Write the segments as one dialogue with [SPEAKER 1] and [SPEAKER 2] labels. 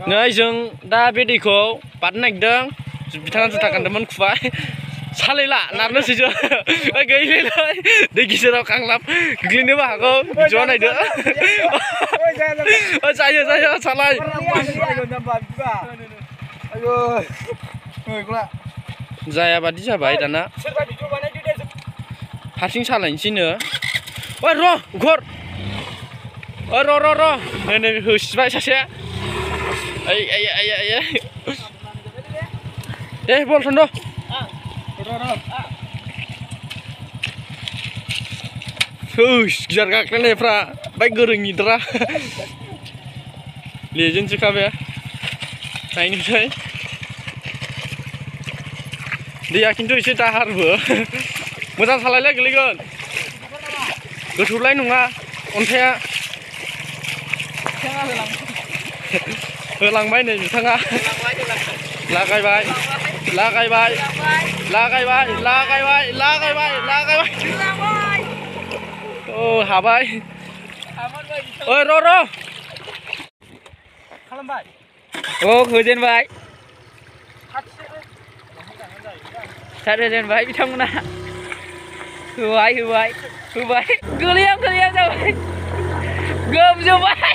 [SPEAKER 1] नै जों दा बे दैखौ बारनो नागिरदों बिथाङा जुथा गानदोंमोन खुबाय सालायला नारनोसै जों गैयैलै दै गेजेराव खांलाब गोग्लैनोबो हागौ ज' नायदो ओ, जायो जायो सालाय जाया बादि जाबाय दाना हारसिं सालायनोसैनो ओइ र' घर ओइ र' र' र' नै नै होसिबाय सासे ay ay ay ay Eh, bol sono Hush, jar kaklen ya pra, baik goreng hidra. Legend suka Nah ini saya. Dia kintu isi tahar bu. Mudah salah lagi ligon. Kesulitan nggak? Ontenya. होलांबाय नै बिथाङा लागायबाय लागायबाय लागायबाय लागायबाय लागायबाय लागायबाय औ हाबाय ओइ र' र'
[SPEAKER 2] औ होजेनबाय सार होजेनबाय बिथांमोना होबाय होबाय होबाय गोलैयां गोलैयां जाबाय गोमजोबाय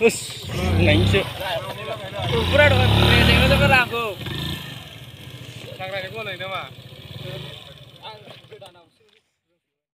[SPEAKER 3] Bagus. Lain sih. Kurang dong. Ini sih itu kerangku. Kerangku lain apa?